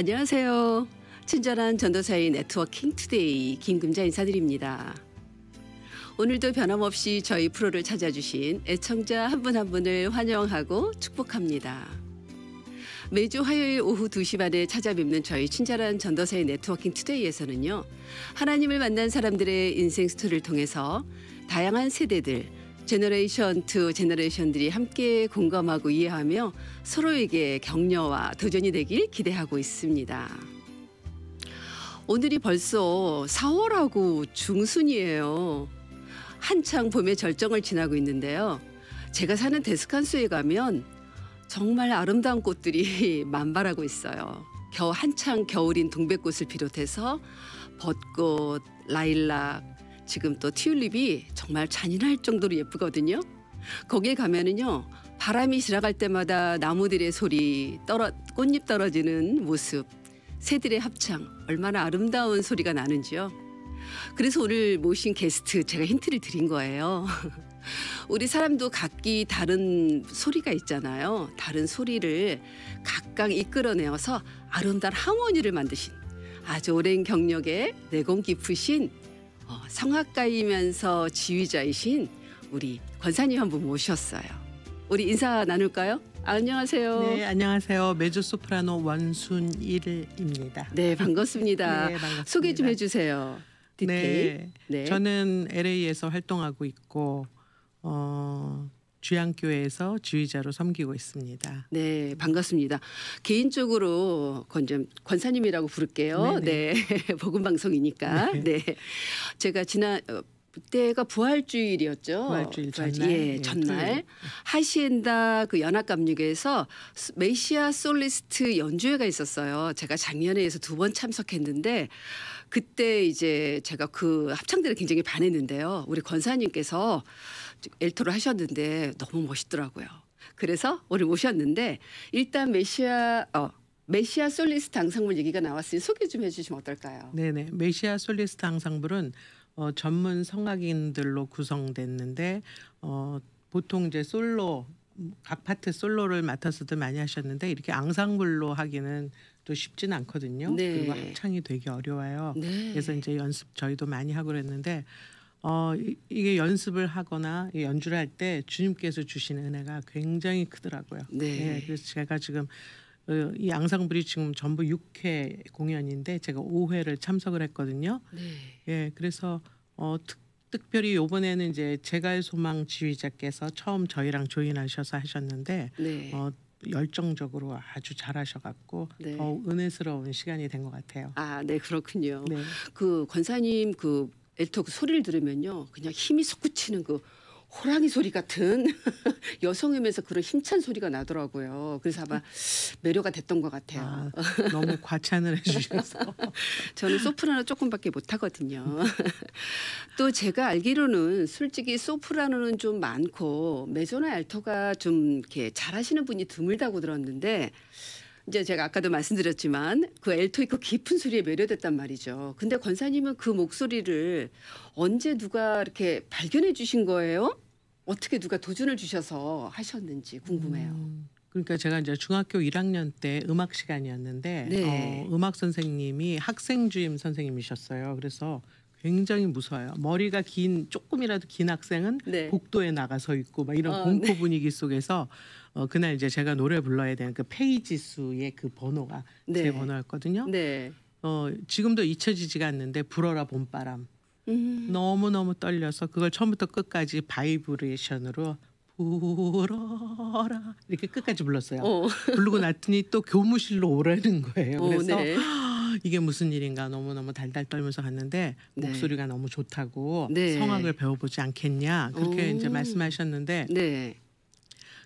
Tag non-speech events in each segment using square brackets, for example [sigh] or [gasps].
안녕하세요. 친절한 전도사의 Networking Today 김금자 인사드립니다. 오늘도 변함없이 저희 프로를 찾아주신 애청자 한 분 한 분을 환영하고 축복합니다. 매주 화요일 오후 2시 반에 찾아뵙는 저희 친절한 전도사의 Networking Today에서는요. 하나님을 만난 사람들의 인생 스토리를 통해서 다양한 세대들, generation to generation들이 함께 공감하고 이해하며 서로에게 격려와 도전이 되길 기대하고 있습니다. 오늘이 벌써 4월하고 중순이에요. 한창 봄의 절정을 지나고 있는데요. 제가 사는 데스칸스에 가면 정말 아름다운 꽃들이 [laughs] 만발하고 있어요. 겨 한창 겨울인 동백꽃을 비롯해서 벚꽃, 라일락, 지금 또 튤립이 정말 잔인할 정도로 예쁘거든요. 거기에 가면은요. 바람이 지나갈 때마다 나무들의 소리, 떨어 꽃잎 떨어지는 모습, 새들의 합창 얼마나 아름다운 소리가 나는지요. 그래서 오늘 모신 게스트 제가 힌트를 드린 거예요. [laughs] 우리 사람도 각기 다른 소리가 있잖아요. 다른 소리를 각각 이끌어내어서 아름다운 하모니를 만드신 아주 오랜 경력에 내공 깊으신 어, 성악가이면서 지휘자이신 우리 권사님 한 분 모셨어요. 우리 인사 나눌까요? 아, 안녕하세요. 네, 안녕하세요. 메조 소프라노 원순일입니다. 네, 반갑습니다. 네, 반갑습니다. 소개 좀 해주세요. 디테일. 네, 네. 저는 LA에서 활동하고 있고 어, 주양교회에서 지휘자로 섬기고 있습니다. 네, 반갑습니다. 개인적으로 권점 권사님이라고 부를게요. 네, [laughs] 복음 방송이니까. 네. 네. 제가 지난 어, 그때가 부활주일이었죠. 부활주일 부활- 전날. 예, 예, 전날. 하시엔다 그 연합감리교에서 스- 메시아 솔리스트 연주회가 있었어요. 제가 작년에에서 두 번 참석했는데 그때 이제 제가 그 합창들에 굉장히 반했는데요. 우리 권사님께서 엘토를 하셨는데 너무 멋있더라고요. 그래서 오늘 모셨는데 일단 메시아 어 메시아 솔리스트 앙상블 얘기가 나왔으니 소개 좀 해주시면 어떨까요? 네네. 메시아 솔리스트 앙상블은 어, 전문 성악인들로 구성됐는데 어, 보통 이제 솔로 각 파트 솔로를 맡아서도 많이 하셨는데 이렇게 앙상블로 하기는 또 쉽지는 않거든요. 네. 그리고 합창이 되게 어려워요. 네. 그래서 이제 연습 저희도 많이 하고 그랬는데 어 이- 이게 연습을 하거나 이 연주를 할 때 주님께서 주시는 은혜가 굉장히 크더라고요. 네. 예, 그래서 제가 지금 어, 이 앙상블이 지금 전부 6회 공연인데 제가 5회를 참석을 했거든요. 네. 예, 그래서 어 특, 특별히 요번에는 이제 제갈 소망 지휘자께서 처음 저희랑 조인하셔서 하셨는데 네. 어 열정적으로 아주 잘하셔갖고 네. 더 은혜스러운 시간이 된 것 같아요. 아, 네, 그렇군요. 네. 그 권사님 그 엘토 그 소리를 들으면요, 그냥 힘이 솟구치는 그 호랑이 소리 같은 [laughs] 여성음에서 그런 힘찬 소리가 나더라고요. 그래서 아마 매료가 됐던 것 같아요. 아, [laughs] 너무 과찬을 해주셔서 [laughs] 저는 소프라노 조금밖에 못 하거든요. 또 제가 알기로는 솔직히 소프라노는 좀 많고 메조나 알토가 좀 이렇게 잘하시는 분이 드물다고 들었는데 이제 제가 아까도 말씀드렸지만 그 엘토의 그 깊은 소리에 매료됐단 말이죠. 근데 권사님은 그 목소리를 언제 누가 이렇게 발견해 주신 거예요? 어떻게 누가 도전을 주셔서 하셨는지 궁금해요. 음, 그러니까 제가 이제 중학교 1학년 때 음악 시간이었는데 네. 어, 음악 선생님이 학생 주임 선생님이셨어요. 그래서 굉장히 무서워요. 머리가 긴 조금이라도 긴 학생은 네. 복도에 나가서 있고 막 이런 어, 공포 분위기 속에서 어, 그날 이제 제가 노래 불러야 되는 그 페이지 수의 그 번호가 네. 제 번호였거든요. 네. 어, 지금도 잊혀지지가 않는데 불어라 봄바람 음. 너무 너무 떨려서 그걸 처음부터 끝까지 바이브레이션으로 불어라 이렇게 끝까지 불렀어요. 어. [laughs] 부르고 났더니 또 교무실로 오라는 거예요. 어, 그래서 네. [gasps] 이게 무슨 일인가 너무 너무 달달 떨면서 갔는데 네. 목소리가 너무 좋다고 네. 성악을 배워보지 않겠냐 그렇게 오. 이제 말씀하셨는데 네.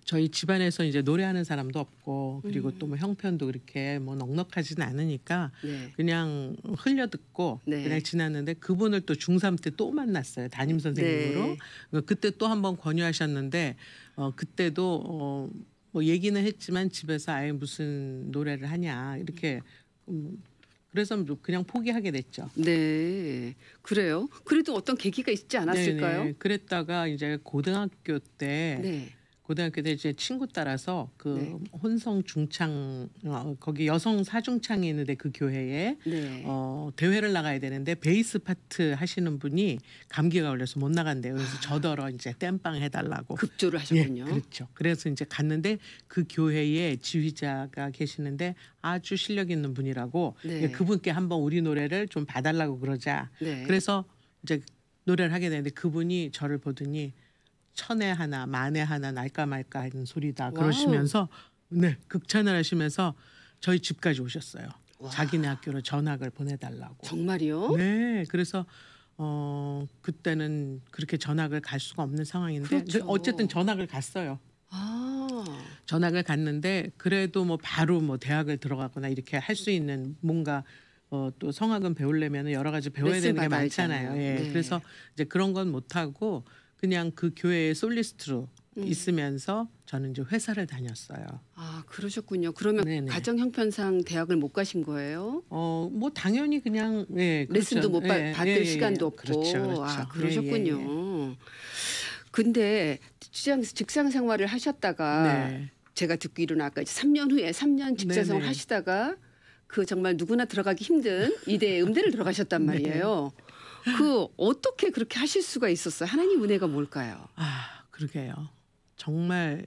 저희 집안에서 이제 노래하는 사람도 없고 그리고 음. 또 뭐 형편도 그렇게 뭐 넉넉하지는 않으니까 네. 그냥 흘려 듣고 네. 그냥 지났는데 그분을 또 중3 때 또 만났어요 담임 선생님으로 네. 어, 그때 또 한번 권유하셨는데 어 그때도 어, 뭐 얘기는 했지만 집에서 아예 무슨 노래를 하냐 이렇게 음, 그래서 그냥 포기하게 됐죠. 네. 그래요? 그래도 어떤 계기가 있지 않았을까요? 네네. 그랬다가 이제 고등학교 때 네. 고등학교 때 이제 친구 따라서 그 네. 혼성 중창 어, 거기 여성 사중창이 있는데 그 교회에 네. 어, 대회를 나가야 되는데 베이스 파트 하시는 분이 감기가 걸려서 못 나간대요. 그래서 저더러 이제 땜빵 해달라고. 급조를 예, 하셨군요. 그렇죠. 그래서 이제 갔는데 그 교회에 지휘자가 계시는데 아주 실력 있는 분이라고 네. 예, 그분께 한번 우리 노래를 좀 봐달라고 그러자. 네. 그래서 이제 노래를 하게 되는데 그분이 저를 보더니 천에 하나 만에 하나 날까 말까 하는 소리다 wow. 그러시면서 네 극찬을 하시면서 저희 집까지 오셨어요. 와. 자기네 학교로 전학을 보내달라고. 정말요? 네, 그래서 어 그때는 그렇게 전학을 갈 수가 없는 상황인데 그렇죠. 어쨌든 전학을 갔어요. 아. 전학을 갔는데 그래도 뭐 바로 뭐 대학을 들어가거나 이렇게 할 수 있는 뭔가 어, 또 성악은 배우려면 여러 가지 배워야 되는 게. 많잖아요. 예. 네. 그래서 이제 그런 건 못 하고 그냥 그 교회의 솔리스트로 음. 있으면서 저는 이제 회사를 다녔어요. 아, 그러셨군요. 그러면 네네. 가정 형편상 대학을 못 가신 거예요? 어, 뭐 당연히 그냥 예, 그렇죠. 레슨도 못 받, 예, 받을 예, 예, 시간도 예. 없고. 그렇죠, 그렇죠. 아, 예, 그러셨군요. 예, 예. 근데 직장, 직장 생활을 하셨다가 네. 제가 듣기로는 아까 이제 3년 후에 3년 직장 생활. 하시다가 그 정말 누구나 들어가기 힘든 이대 음대를 들어가셨단 [laughs] 네. 말이에요. 그 어떻게 그렇게 하실 수가 있었어요? 하나님 은혜가 뭘까요? 아, 그러게요. 정말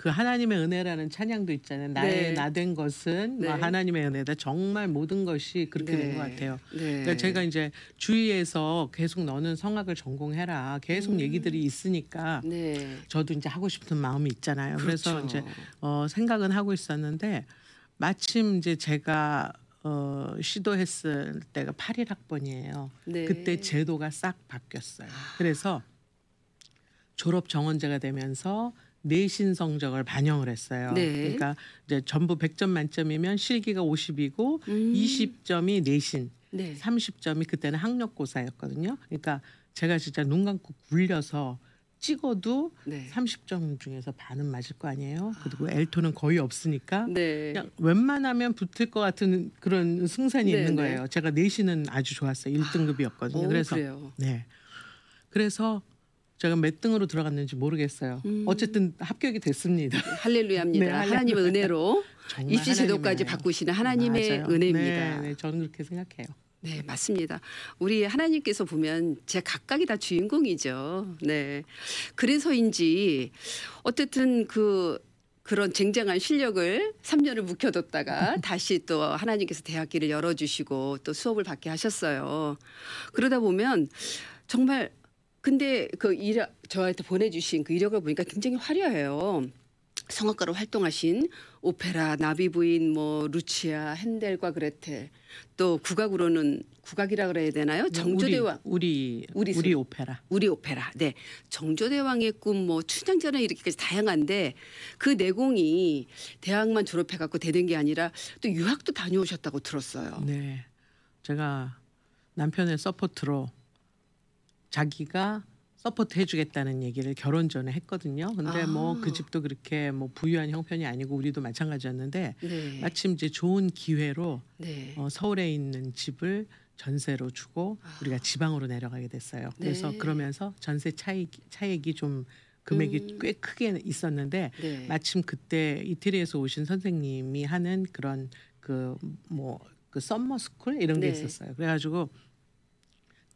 그 하나님의 은혜라는 찬양도 있잖아요. 나의 네. 나된 것은 뭐 네. 하나님의 은혜다. 정말 모든 것이 그렇게 된것 같아요. 네. 그러니까 제가 이제 주위에서 계속 너는 성악을 전공해라. 계속 음. 얘기들이 있으니까 네. 저도 이제 하고 싶은 마음이 있잖아요. 그래서 그렇죠. 이제 어, 생각은 하고 있었는데 마침 이제 제가 어, 시도했을 때가 81학번이에요. 네. 그때 제도가 싹 바뀌었어요. 그래서 졸업 정원제가 되면서 내신 성적을 반영을 했어요. 네. 그러니까 이제 전부 100점 만점이면 실기가 50이고 음. 20점이 내신, 네. 30점이 그때는 학력고사였거든요. 그러니까 제가 진짜 눈 감고 굴려서 찍어도 네. 30점 중에서 반은 맞을 거 아니에요. 그리고 엘토는 거의 없으니까 네. 그냥 웬만하면 붙을 것 같은 그런 승산이 네, 있는 네. 거예요. 제가 내신은 아주 좋았어요. 1등급이었거든요. 오, 그래서 그래요. 네. 그래서 제가 몇 등으로 들어갔는지 모르겠어요. 음. 어쨌든 합격이 됐습니다. 할렐루야입니다. 네. 하나님의 은혜로 입시 제도까지 바꾸시는 하나님의 맞아요. 은혜입니다. 네, 네, 저는 그렇게 생각해요. 네, 맞습니다. 우리 하나님께서 보면 제 각각이 다 주인공이죠. 네. 그래서인지 어쨌든 그 그런 쟁쟁한 실력을 3년을 묵혀뒀다가 [laughs] 다시 또 하나님께서 대학기를 열어주시고 또 수업을 받게 하셨어요. 그러다 보면 정말 근데 그 이력 저한테 보내주신 그 이력을 보니까 굉장히 화려해요. 성악가로 활동하신 오페라, 나비부인, 뭐 루치아, 핸델과 그레텔, 또 국악으로는 국악이라 그래야 되나요? 정조대왕, 우리 우리 우리, 소리. 오페라. 우리 오페라, 네, 정조대왕의 꿈, 뭐 춘향전에 이렇게까지 다양한데 그 내공이 대학만 졸업해 갖고 되는 게 아니라 또 유학도 다녀오셨다고 들었어요. 네. 제가 남편의 support로 자기가 support 해주겠다는 얘기를 결혼 전에 했거든요. 근데 아. 뭐그 집도 그렇게 뭐 부유한 형편이 아니고 우리도 마찬가지였는데 네, 마침 이제 좋은 기회로 네, 어, 서울에 있는 집을 전세로 주고 아. 우리가 지방으로 내려가게 됐어요. 그래서 네. 그러면서 전세 차익 차액이 좀 금액이 음. 꽤 크게 있었는데 네, 마침 그때 이태리에서 오신 선생님이 하는 그런 그 뭐그 summer school 이런 게 네. 있었어요. 그래가지고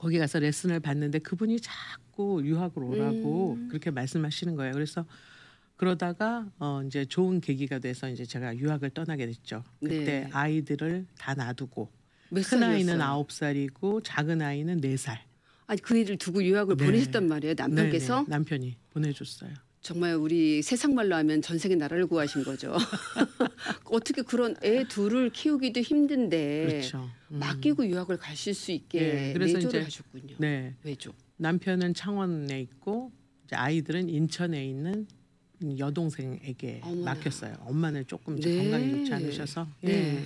거기 가서 레슨을 받는데 그분이 자꾸 유학을 오라고 음. 그렇게 말씀하시는 거예요. 그래서 그러다가 어 이제 좋은 계기가 돼서 이제 제가 유학을 떠나게 됐죠. 그때 네. 아이들을 다 놔두고 몇큰 아이는? 아홉 살이고 작은 아이는 네 살. 아니 그 일을 두고 유학을 네. 보내셨단 말이에요. 남편께서 네네, 남편이 보내줬어요. 정말 우리 세상 말로 하면 전 세계 나라를 구하신 거죠. [laughs] 어떻게 그런 애 둘을 키우기도 힘든데 그렇죠. 음. 맡기고 유학을 가실 수 있게 네, 그래서 내조를 이제- 하셨군요. 네. 외조. 남편은 창원에 있고 이제 아이들은 인천에 있는 여동생에게 어머나. 맡겼어요. 엄마는 조금 네. 건강이 좋지 않으셔서. 예.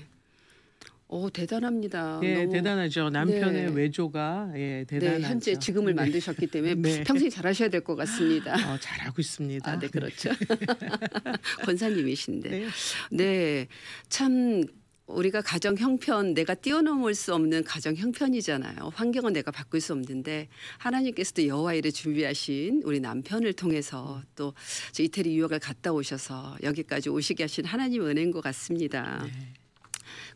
네. 오 대단합니다. 예, 너무 대단하죠. 남편의 네. 외조가 예, 네, 대단하죠. 현재 지금을 네. 만드셨기 때문에 네. 평생 잘하셔야 될 것 같습니다. 어, 잘하고 있습니다. 아, 네, 그렇죠. [laughs] 권사님이신데. 네. 네, 참 우리가 가정 형편 내가 뛰어넘을 수 없는 가정 형편이잖아요. 환경은 내가 바꿀 수 없는데 하나님께서도 여호와 일을 준비하신 우리 남편을 통해서 또저 이태리 유학을 갔다 오셔서 여기까지 오시게 하신 하나님 은혜인 것 같습니다. 네.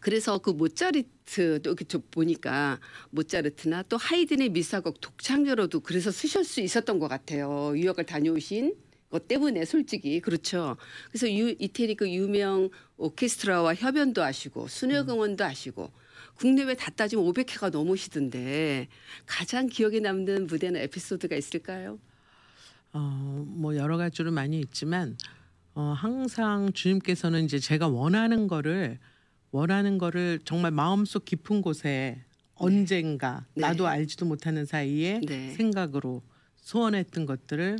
그래서 그 모차르트 또 이렇게 좀 보니까 모차르트나 또 하이든의 미사곡 독창조로도 그래서 쓰실 수 있었던 것 같아요. 유학을 다녀오신 것 때문에 솔직히 그렇죠. 그래서 유, 이태리 그 유명 오케스트라와 협연도 하시고 순회공원도 하시고 국내외 다 따지면 500회가 넘으시던데 가장 기억에 남는 무대나 에피소드가 있을까요? 어, 뭐 여러 가지로 많이 있지만 어, 항상 주님께서는 이제 제가 원하는 거를 원하는 거를 정말 마음속 깊은 곳에 언젠가 네. 나도 알지도 못하는 사이에 네. 생각으로 소원했던 것들을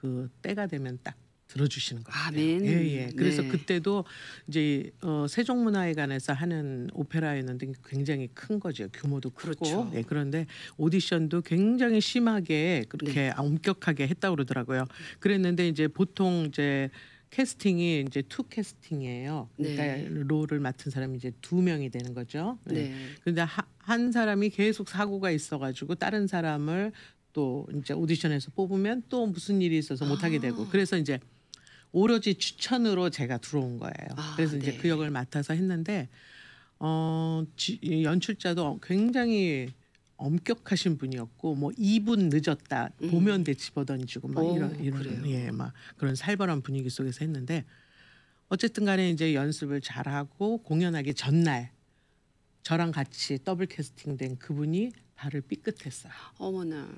그 때가 되면 딱 들어주시는 거예요. 아멘. 예, 예. 그래서 네. 그때도 이제 어, 세종문화회관에서 하는 오페라였는데 굉장히 큰 거죠. 규모도 크고. 그렇죠. 예, 그런데 오디션도 굉장히 심하게 그렇게 네. 엄격하게 했다고 그러더라고요. 그랬는데 이제 보통 이제 캐스팅이 이제 two 캐스팅이에요. 그러니까 네. role을 맡은 사람이 이제 두 명이 되는 거죠. 예. 네. 근데 하, 한 사람이 계속 사고가 있어가지고 다른 사람을 또 이제 오디션에서 뽑으면 또 무슨 일이 있어서 못 하게 되고 아. 그래서 이제 오로지 추천으로 제가 들어온 거예요. 아, 그래서 이제 네. 그 역을 맡아서 했는데 어 지, 이 연출자도 굉장히 엄격하신 분이었고 뭐 2분 늦었다 음. 보면 대 집어던지고 막 오, 이런 이런 그래요? 예막 그런 살벌한 분위기 속에서 했는데 어쨌든 간에 이제 연습을 잘하고 공연하기 전날 저랑 같이 더블 캐스팅된 그분이 발을 삐끗했어요. 어머나.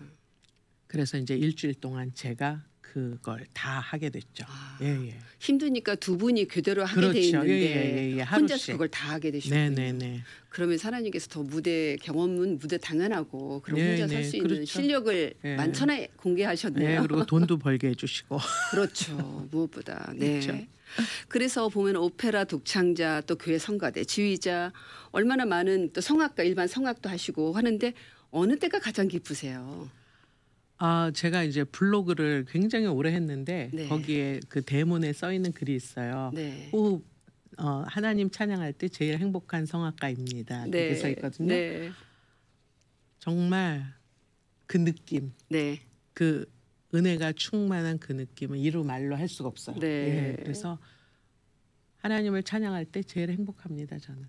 그래서 이제 일주일 동안 제가 그걸 다 하게 됐죠. 아. 예, 예. 힘드니까 두 분이 교대로 하게 그렇죠. 돼 있는데 예, 예, 예. 혼자서. 그걸 다 하게 되시군요. 네, 네, 네. 그러면 하나님께서 더 무대 경험은 무대 당연하고 그럼 네, 혼자 네, 살수 있는 그렇죠. 실력을 네. 만천하에 공개하셨네요. 네, 그리고 돈도 벌게 해주시고. [laughs] 그렇죠. 무엇보다. 네. 그렇죠. 그래서 보면 오페라 독창자 또 교회 성가대 지휘자 얼마나 많은 또 성악가 일반 성악도 하시고 하는데 어느 때가 가장 기쁘세요? 아, 제가 이제 블로그를 굉장히 오래 했는데 네. 거기에 그 대문에 써 있는 글이 있어요. 네. 호흡 어, 하나님 찬양할 때 제일 행복한 성악가입니다. 이렇게 써 있거든요. 네. 정말 그 느낌, 네. 그 은혜가 충만한 그 느낌은 이루 말로 할 수가 없어요. 네. 예, 그래서 하나님을 찬양할 때 제일 행복합니다. 저는.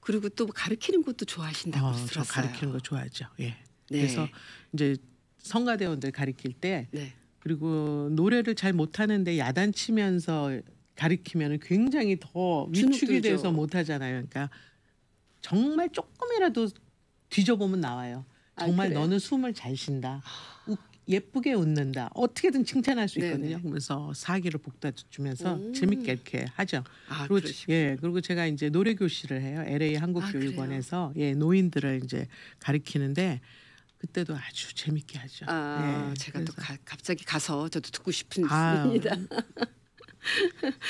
그리고 또 가르치는 것도 좋아하신다고 어, 저 들었어요. 가르치는 거 좋아하죠. 예. 네. 그래서 이제 성가대원들 가르칠 때 네. 그리고 노래를 잘 못하는데 야단치면서 가르치면 굉장히 더 위축이. 돼서 못하잖아요. 그러니까 정말 조금이라도 뒤져보면 나와요. 아, 정말 그래요? 너는 숨을 잘 쉰다. 웃- 예쁘게 웃는다. 어떻게든 칭찬할 수. 있거든요. 그러면서 사기를 복다 주면서 음. 재밌게 이렇게 하죠. 아, 그리고 그러시고. 예 그리고 제가 이제 노래 교실을 해요. LA 한국교육원에서 예 노인들을 이제 가리키는데 그때도 아주 재밌게 하죠. 아, 예, 제가 또 그래서 가, 갑자기 가서 저도 듣고 싶은 아, 입니다.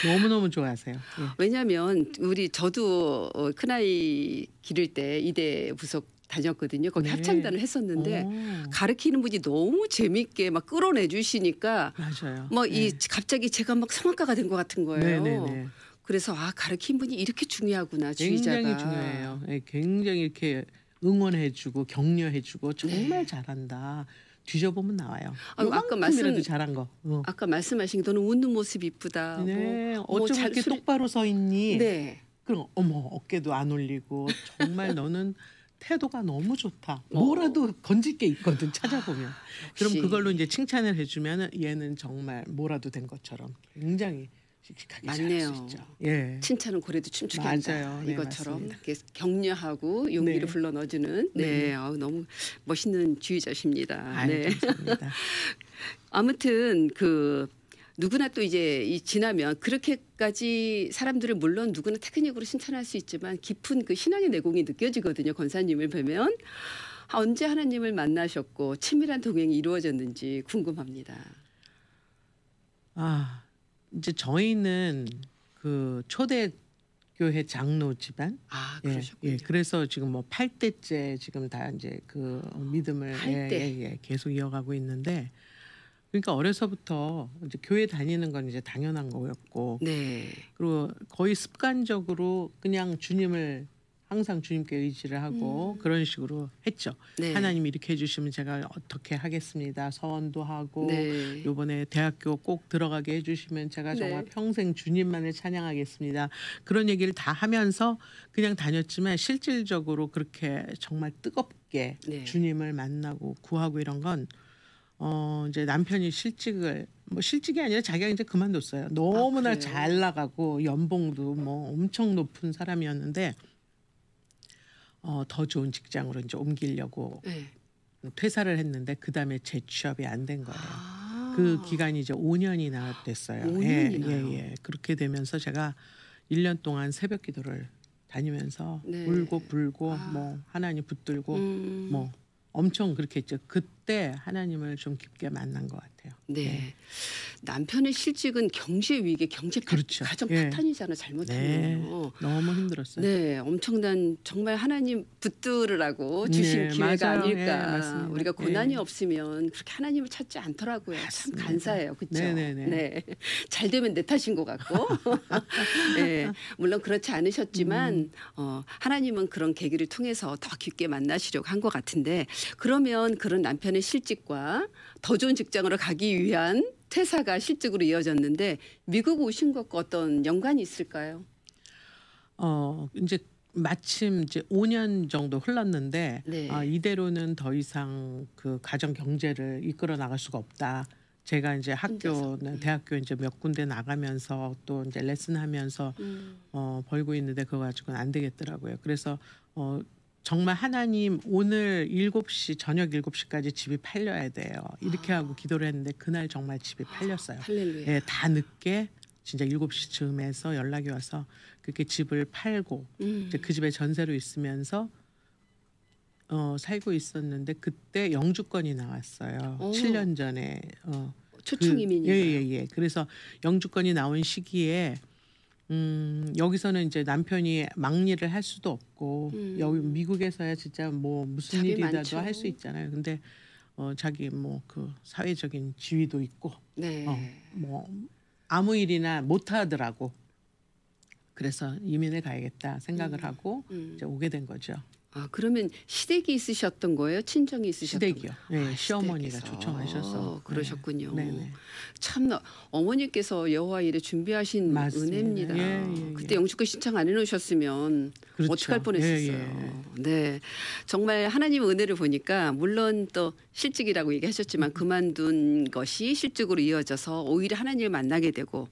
너무 너무 좋아하세요. 예. 왜냐하면 우리 저도 어, 큰아이 기를 때 이대 부속 다녔거든요. 거기 네. 합창단을 했었는데 오, 가르치는 분이 너무 재밌게 막 끌어내 주시니까 맞아요. 뭐이 네. 갑자기 제가 막 성악가가 된 것 같은 거예요. 네네네. 그래서 아 가르친 분이 이렇게 중요하구나 주의자가. 굉장히 중요해요. 예, 굉장히 이렇게 응원해주고 격려해주고 정말 네. 잘한다. 뒤져보면 나와요. 아유, 아까 말씀- 잘한 거. 어. 아까 말씀하신 게 너는 웃는 모습 이쁘다. 네, 뭐, 어쩜 잘 이렇게 소리- 똑바로 서 있니? 네. 그럼 어머 어깨도 안 올리고 정말 [laughs] 너는 태도가 너무 좋다. 어. 뭐라도 건질 게 있거든 찾아보면. 그럼 역시. 그걸로 이제 칭찬을 해주면 얘는 정말 뭐라도 된 것처럼 굉장히 씩씩하게 맞네요. 잘할 수 있죠. 예. 칭찬은 고래도 춤추게 맞아요. 한다. 네, 이것처럼 맞습니다. 이렇게 격려하고 용기를 네. 불러 넣어주는 네, 네. 아우, 너무 멋있는 주의자십니다. 아유, 네. 감사합니다. [laughs] 아무튼 그 누구나 또 이제 이 지나면 그렇게까지 사람들을 물론 누구나 테크닉으로 칭찬할 수 있지만 깊은 그 신앙의 내공이 느껴지거든요. 권사님을 뵈면 아, 언제 하나님을 만나셨고 친밀한 동행이 이루어졌는지 궁금합니다. 아 이제 저희는 그 초대 교회 장로 집안. 아 예, 그러셨군요. 예, 그래서 지금 뭐 8대째 지금 다 이제 그 믿음을 팔 예, 대. 예, 예, 계속 이어가고 있는데 그러니까 어려서부터 이제 교회 다니는 건 이제 당연한 거였고 네. 그리고 거의 습관적으로 그냥 주님을 항상 주님께 의지를 하고 그런 식으로 했죠. 네. 하나님이 이렇게 해주시면 제가 어떻게 하겠습니다. 서원도 하고 네. 요번에 대학교 꼭 들어가게 해주시면 제가 정말 네. 평생 주님만을 찬양하겠습니다. 그런 얘기를 다 하면서 그냥 다녔지만 실질적으로 그렇게 정말 뜨겁게 네. 주님을 만나고 구하고 이런 건 어, 이제 남편이 실직을 뭐 실직이 아니라 자기가 이제 그만뒀어요. 너무나 그래요? 잘 나가고 연봉도 뭐 엄청 높은 사람이었는데 어, 더 좋은 직장으로 이제 옮기려고 네. 퇴사를 했는데 그 다음에 재취업이 안 된 거예요. 아. 그 기간이 이제 5년이나 됐어요. 5 예, 년이나요? 예, 예. 그렇게 되면서 제가 1년 동안 새벽 기도를 다니면서 네. 울고 불고 아. 뭐 하나님 붙들고 음. 뭐 엄청 그렇게 했죠. 그 때 하나님을 좀 깊게 만난 것 같아요. 네. 네. 남편의 실직은 경제 위기, 경제 파, 그렇죠. 가정 예. 파탄이잖아 네. 잘못하면. 너무 힘들었어요. 네, 엄청난 정말 하나님 붙들으라고 주신 네, 기회가 맞아요. 아닐까. 예. 우리가 고난이 예. 없으면 그렇게 하나님을 찾지 않더라고요. 참 맞습니다. 간사해요, 그렇죠? 네네네. 네, [laughs] 잘 되면 내 탓인 것 같고, [laughs] 네, 물론 그렇지 않으셨지만 음. 어, 하나님은 그런 계기를 통해서 더 깊게 만나시려고 한 것 같은데 그러면 그런 남편의 실직과 더 좋은 직장으로 가기 위한 퇴사가 실직으로 이어졌는데 미국 오신 것과 어떤 연관이 있을까요? 어 이제 마침 이제 5년 정도 흘렀는데 네. 아, 이대로는 더 이상 그 가정 경제를 이끌어 나갈 수가 없다. 제가 이제. 학교는 음. 대학교 이제 몇 군데 나가면서 또 이제 레슨하면서 음. 어, 벌고 있는데 그거 가지고는 안 되겠더라고요. 그래서 어, 정말 하나님 오늘 7시 저녁 7시까지 집이 팔려야 돼요. 이렇게 아. 하고 기도를 했는데 그날 정말 집이 팔렸어요. 할렐루야. 예, 다 늦게 진짜 7시 쯤에서 연락이 와서 그렇게 집을 팔고 음. 이제 그 집에 전세로 있으면서 어, 살고 있었는데 그때 영주권이 나왔어요. 오. 7년 전에 어, 초청 이민이요. 예예예. 예, 그래서 영주권이 나온 시기에 음, 여기서는 이제 남편이 막일을 할 수도 없고 음. 여기 미국에서야 진짜 뭐 무슨 일이라도. 할 수 있잖아요. 근데 어, 자기 뭐 그 사회적인 지위도 있고 네. 어, 뭐 아무 일이나 못 하더라고. 그래서 이민을 가야겠다 생각을 음. 하고 음. 이제 오게 된 거죠. 아 그러면 시댁이 있으셨던 거예요? 친정이 있으셨던 시댁이요. 네, 아, 시어머니가 시댁에서. 초청하셔서 그러셨군요. 네, 네. 참 어머니께서 여호와 일에 준비하신 맞습니다. 은혜입니다. 예, 예, 그때 예. 영주권 신청 안 해놓으셨으면 그렇죠. 어떻게 할 뻔했었어요. 예, 예. 네, 정말 하나님 은혜를 보니까 물론 또 실직이라고 얘기하셨지만 그만둔 것이 실직으로 이어져서 오히려 하나님을 만나게 되고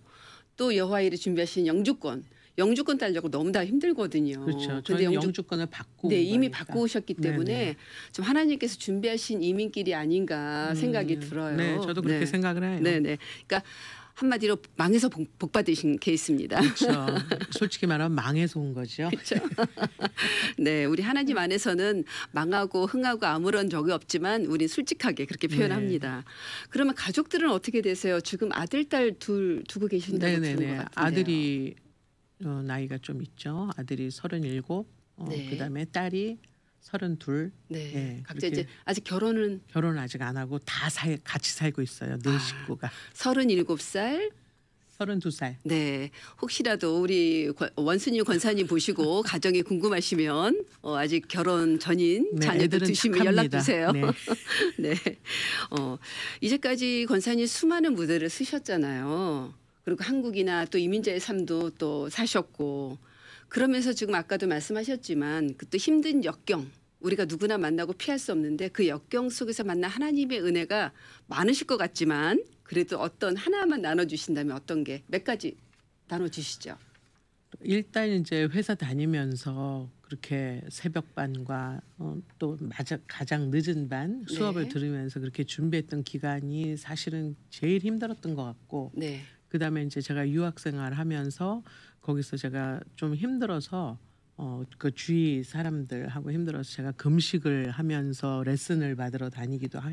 또 여호와 일에 준비하신 영주권, 영주권 따려고 너무 다 힘들거든요. 그렇죠. 근데 영주 영주권을 바꾸고 네, 이미 거니까. 바꾸고 오셨기 때문에 네네. 좀 하나님께서 준비하신 이민길이 아닌가 생각이 음, 들어요. 네, 저도 그렇게 네. 생각을 해요. 네, 네. 그러니까 한마디로 망해서 복, 복 받으신 케이스입니다. 그렇죠. [laughs] 솔직히 말하면 망해서 온 거죠. 그렇죠. [laughs] 네, 우리 하나님 안에서는 망하고 흥하고 아무런 적이 없지만 우리 솔직하게 그렇게 네. 표현합니다. 그러면 가족들은 어떻게 되세요? 지금 아들, 딸 둘 두고 계신다고 들은 것 네네네. 같은데요. 아들이 어, 나이가 좀 있죠. 아들이 37, 어, 네. 그다음에 딸이 32. 네, 예, 각자 이제 아직 결혼은 결혼 아직 안 하고 다 살, 같이 살고 있어요. 네 아. 식구가. 37살, 32살. 네, 혹시라도 우리 권- 원순이 권사님 보시고 [laughs] 가정이 궁금하시면 어, 아직 결혼 전인 네, 자녀들 두시면. 연락 주세요. 네. [laughs] 네, 어, 이제까지 권사님 수많은 무대를 쓰셨잖아요. 그리고 한국이나 또 이민자의 삶도 또 사셨고 그러면서 지금 아까도 말씀하셨지만 그 또 힘든 역경 우리가 누구나 만나고 피할 수 없는데 그 역경 속에서 만난 하나님의 은혜가 많으실 것 같지만 그래도 어떤 하나만 나눠주신다면 어떤 게 몇 가지 나눠주시죠. 일단 이제 회사 다니면서 그렇게 새벽 반과 어, 또 가장 늦은 반 수업을 네. 들으면서 그렇게 준비했던 기간이 사실은 제일 힘들었던 것 같고 네, 그다음에 이제 제가 유학 생활을 하면서 거기서 제가 좀 힘들어서 어그 주위 사람들하고 힘들어서 제가 금식을 하면서 레슨을 받으러 다니기도 하,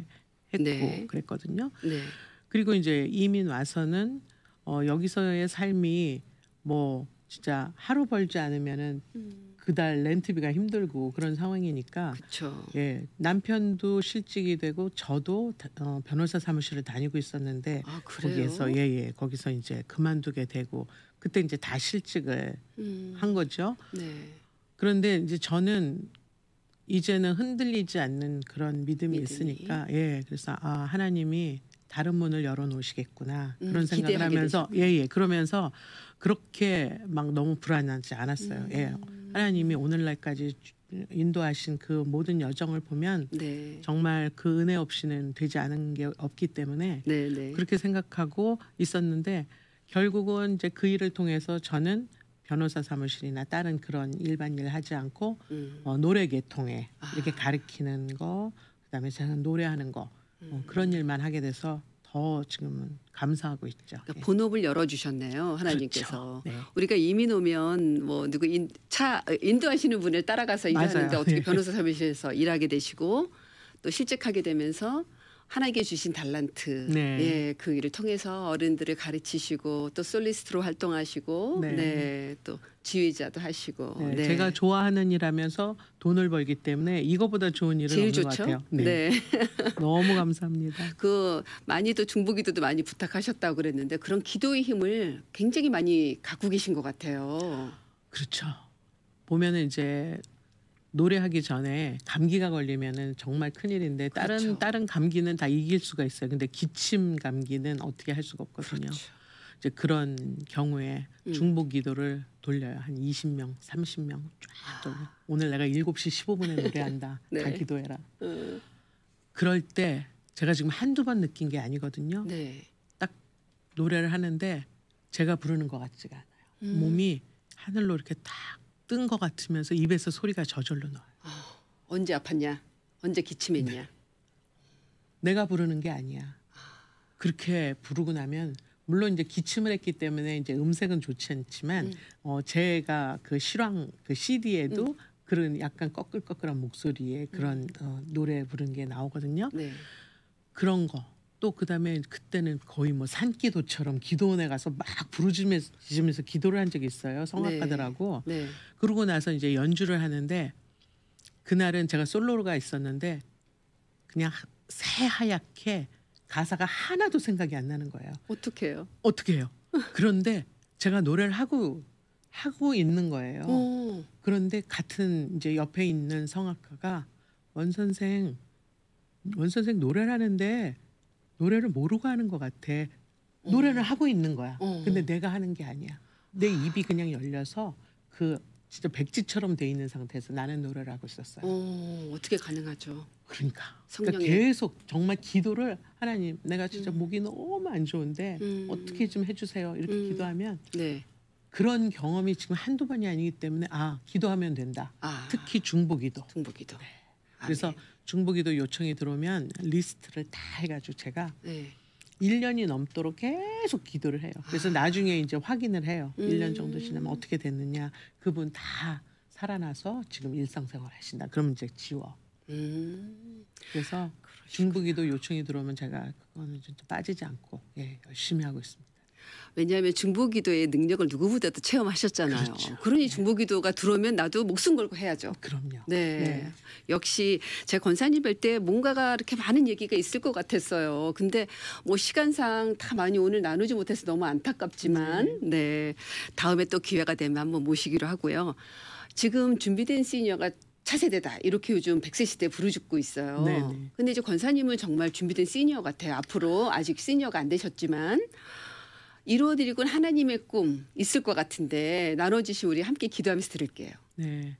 했고 네. 그랬거든요. 네, 그리고 이제 이민 와서는 어 여기서의 삶이 뭐 진짜 하루 벌지 않으면은 음, 그달 렌트비가 힘들고 그런 상황이니까 그렇죠. 예 남편도 실직이 되고 저도 다- 어, 변호사 사무실을 다니고 있었는데 아 그래요? 거기에서 예예 거기서 이제 그만두게 되고 그때 이제 다 실직을 음, 한 거죠. 네. 그런데 이제 저는 이제는 흔들리지 않는 그런 믿음이, 믿음이. 있으니까 예 그래서 아 하나님이 다른 문을 열어 놓으시겠구나 음, 그런 생각을 하면서 예예 그러면서 그렇게 막 너무 불안하지 않았어요. 예 음. 하나님이 오늘날까지 주- 인도하신 그 모든 여정을 보면 네. 정말 그 은혜 없이는 되지 않은 게 없기 때문에 네, 네. 그렇게 생각하고 있었는데 결국은 이제 그 일을 통해서 저는 변호사 사무실이나 다른 그런 일반 일 하지 않고 음. 어, 노래 계통에 아. 이렇게 가르치는 거 그다음에 저는 노래하는 거 어, 그런 일만 하게 돼서 더 지금은 감사하고 있죠. 그러니까 예. 본업을 열어주셨네요 하나님께서. 그렇죠. 네. 우리가 이민 오면 뭐 누구 인, 차 인도하시는 분을 따라가서 일하는데. 어떻게 예. 변호사 사무실에서 일하게 되시고 또 실직하게 되면서 하나님께 주신 달란트 네. 예, 그 일을 통해서 어른들을 가르치시고 또 솔리스트로 활동하시고 네. 네, 또 지휘자도 하시고 네, 네. 제가 좋아하는 일하면서 돈을 벌기 때문에 이거보다 좋은 일은 제일 없는 것 좋죠. 같아요. 네. [laughs] 너무 감사합니다. 그 많이도 중보기도도 많이 부탁하셨다고 그랬는데 그런 기도의 힘을 굉장히 많이 갖고 계신 것 같아요. 그렇죠. 보면은 이제 노래하기 전에 감기가 걸리면은 정말 큰일인데 다른 그렇죠. 다른 감기는 다 이길 수가 있어요. 근데 기침 감기는 어떻게 할 수가 없거든요. 그렇죠. 이제 그런 경우에 음. 중보 기도를 돌려요. 한 20명, 30명 쫙 돌려. 오늘 내가 7시 15분에 노래한다. [laughs] 네. 다 기도해라. 음, 그럴 때 제가 지금 한두 번 느낀 게 아니거든요. 네. 노래를 하는데 제가 부르는 것 같지가 않아요. 음. 몸이 하늘로 이렇게 딱 뜬 것 같으면서 입에서 소리가 저절로 나와요. 언제 아팠냐? 언제 기침했냐? 네. 내가 부르는 게 아니야. 그렇게 부르고 나면 물론 이제 기침을 했기 때문에 이제 음색은 좋지 않지만 음. 어 제가 그 실황 그 CD에도 그런 약간 꺼끌꺼끌한 목소리에 그런 어, 노래 부른 게 나오거든요. 네. 그런 거. 또 그다음에 그때는 거의 뭐 산기도처럼 기도원에 가서 막 부르짖으면서 기도를 한 적이 있어요. 성악가들하고. 네. 그러고 나서 이제 연주를 하는데 그날은 제가 솔로가 있었는데 그냥 새하얗게 가사가 하나도 생각이 안 나는 거예요. 어떡해요? 어떻게 해요? 그런데 제가 노래를 하고 하고 있는 거예요. 어. 그런데 같은 이제 옆에 있는 성악가가 원 선생 원 선생 노래를 하는데 노래를 모르고 하는 것 같아. 노래를 하고 있는 거야. 어. 근데 내가 하는 게 아니야. 내 입이 그냥 열려서 그 진짜 백지처럼 돼 있는 상태에서 나는 노래를 하고 있었어요. 어, 어떻게 가능하죠? 그러니까, 성령의- 그러니까 계속 정말 기도를 하나님 내가 진짜 음. 목이 너무 안 좋은데 음. 어떻게 좀 해주세요 이렇게 음. 기도하면 네. 그런 경험이 지금 한두 번이 아니기 때문에 아 기도하면 된다. 아, 특히 중보기도. 중보기도. 그래서 아멘. 중보기도 요청이 들어오면 리스트를 다 해가지고 제가 네. 1년이 넘도록 계속 기도를 해요. 그래서 나중에 이제 확인을 해요. 아. 음. 1년 정도 지나면 어떻게 됐느냐. 그분 다 살아나서 지금 일상생활 하신다. 그러면 이제 지워. 음. 그래서 그러시구나. 중보기도 요청이 들어오면 제가 그거는 진짜 빠지지 않고 예, 열심히 하고 있습니다. 왜냐하면 중보기도의 능력을 누구보다도 체험하셨잖아요. 그렇죠. 그러니 중보기도가 들어오면 나도 목숨 걸고 해야죠. 그럼요. 네. 네. 역시 제 권사님 뵐 때 뭔가가 이렇게 많은 얘기가 있을 것 같았어요. 근데 뭐 시간상 다 많이 오늘 나누지 못해서 너무 안타깝지만 네. 다음에 또 기회가 되면 한번 모시기로 하고요. 지금 준비된 시니어가 차세대다 이렇게 요즘 100세 시대 부르짖고 있어요. 네네. 근데 이제 권사님은 정말 준비된 시니어 같아요. 앞으로 아직 시니어가 안 되셨지만 이루어드리곤 하나님의 꿈 있을 것 같은데 나눠주시 우리 함께 기도하면서 들을게요. 네.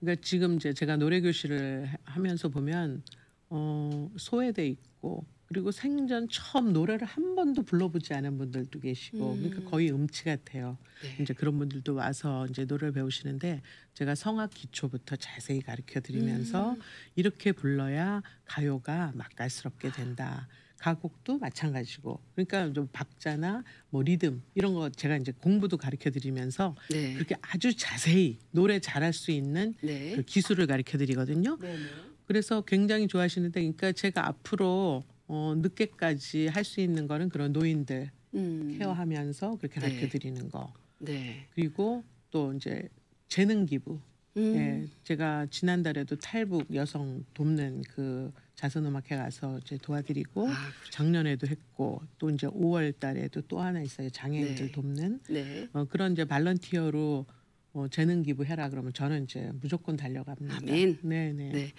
그러니까 지금 이제 제가 노래 교실을 하- 하면서 보면 어, 소외돼 있고 그리고 생전 처음 노래를 한 번도 불러보지 않은 분들도 계시고 음. 그러니까 거의 음치 같아요. 네. 이제 그런 분들도 와서 이제 노래를 배우시는데 제가 성악 기초부터 자세히 가르쳐 드리면서 음. 이렇게 불러야 가요가 맛깔스럽게 된다. 가곡도 마찬가지고 그러니까 좀 박자나 뭐 리듬 이런 거 제가 이제 공부도 가르쳐 드리면서 네. 그렇게 아주 자세히 노래 잘할 수 있는 네. 그 기술을 가르쳐 드리거든요. 네. 그래서 굉장히 좋아하시는데 그러니까 제가 앞으로 어, 늦게까지 할 수 있는 거는 그런 노인들 음. 케어하면서 그렇게 네. 가르쳐 드리는 거. 네. 그리고 또 이제 재능 기부 음. 예, 제가 지난달에도 탈북 여성 돕는 그 자선음악회 가서 이제 도와드리고 아? 작년에도 했고 또 이제 5월 달에도 또 하나 있어요. 장애인들 네. 돕는 네. 어, 그런 이제 발런티어로 어, 재능 기부해라 그러면 저는 이제 무조건 달려갑니다. 아멘. 네, 네. 네.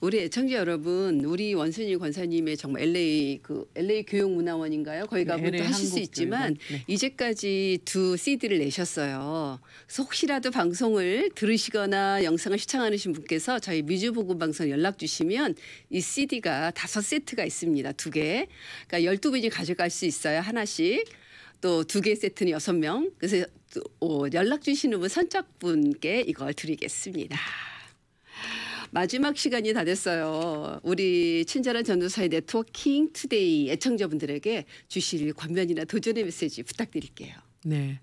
우리 애청자 여러분, 우리 원순이 권사님의 정말 LA 그 LA 교육문화원인가요? 거기 네, 가면 또 LA 하실 수 있지만. 네. 이제까지 두 CD를 내셨어요. 그래서 혹시라도 방송을 들으시거나 영상을 시청하시는 분께서 저희 뮤즈보고 방송 연락 주시면 이 CD가 다섯 세트가 있습니다. 두 개. 그러니까 열두 분이 가져갈 수 있어요. 하나씩. 또 두 개 세트는 여섯 명. 그래서 또, 어, 연락 주시는 분 선착 분께 이걸 드리겠습니다. 마지막 시간이 다 됐어요. 우리 친절한 전도사의 Networking Today 애청자분들에게 주실 권면이나 도전의 메시지 부탁드릴게요. 네.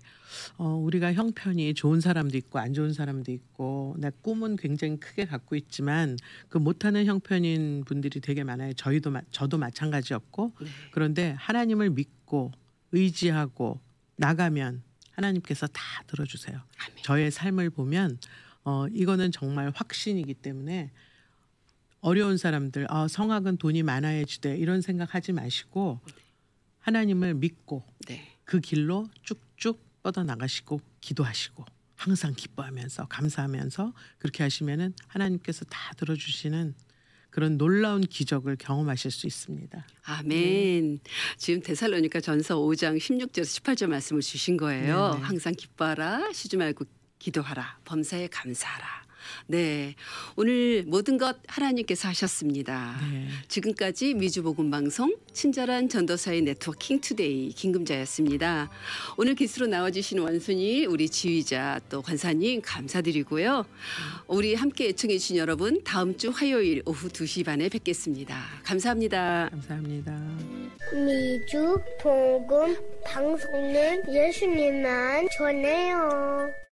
어, 우리가 형편이 좋은 사람도 있고 안 좋은 사람도 있고 내 꿈은 굉장히 크게 갖고 있지만 그 못하는 형편인 분들이 되게 많아요. 저희도 마- 저도 마찬가지였고 네. 그런데 하나님을 믿고 의지하고 나가면 하나님께서 다 들어주세요. 아멘. 저의 삶을 보면 어, 이거는 정말 확신이기 때문에 어려운 사람들 아, 성악은 돈이 많아야 주대 이런 생각하지 마시고 하나님을 믿고 네. 그 길로 쭉쭉 뻗어 나가시고 기도하시고 항상 기뻐하면서 감사하면서 그렇게 하시면은 하나님께서 다 들어주시는 그런 놀라운 기적을 경험하실 수 있습니다. 아멘. 지금 데살로니가 전서 5장 16절에서 18절 말씀을 주신 거예요. 네네. 항상 기뻐하라, 쉬지 말고 기도하라, 범사에 감사하라. 네. 오늘 모든 것 하나님께서 하셨습니다. 네. 지금까지 미주복음 방송 친절한 전도사의 Networking Today 김금자였습니다. 오늘 기수로 나와주신 원순이 우리 지휘자 또 관사님 감사드리고요. 우리 함께 애청해 주신 여러분 다음 주 화요일 오후 2시 반에 뵙겠습니다. 감사합니다. 감사합니다. 미주 복음 방송은 예수님만 전해요.